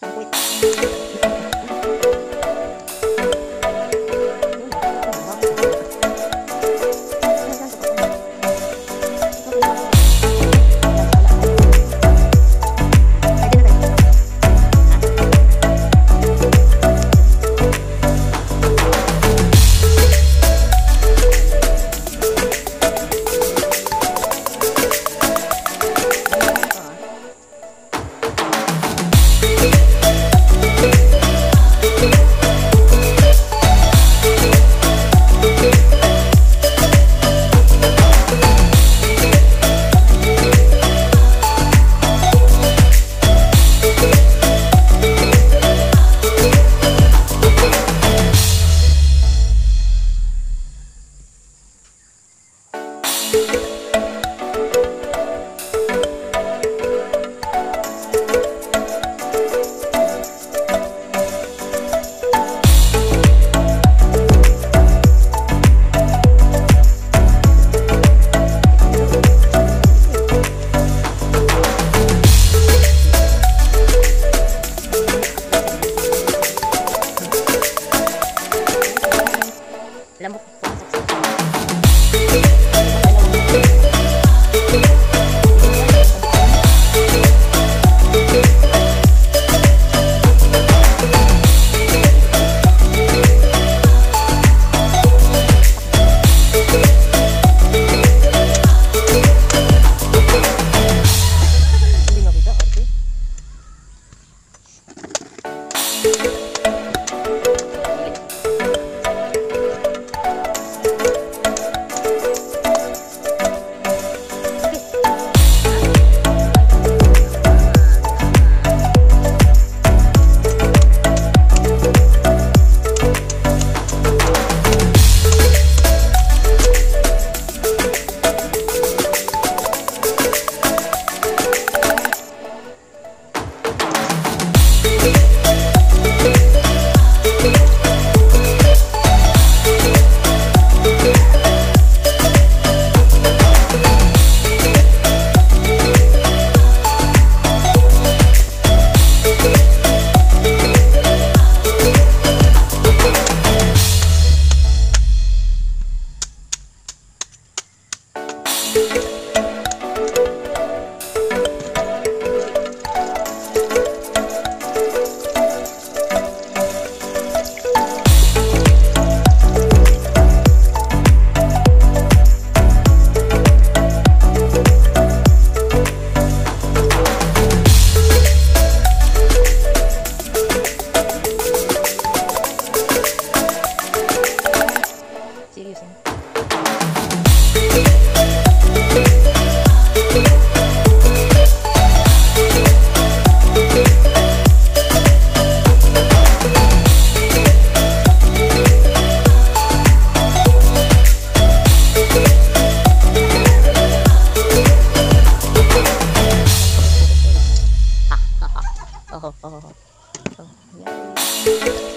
Thank you. Lambot. Serius yan. Oh, oh, oh. Oh, yan.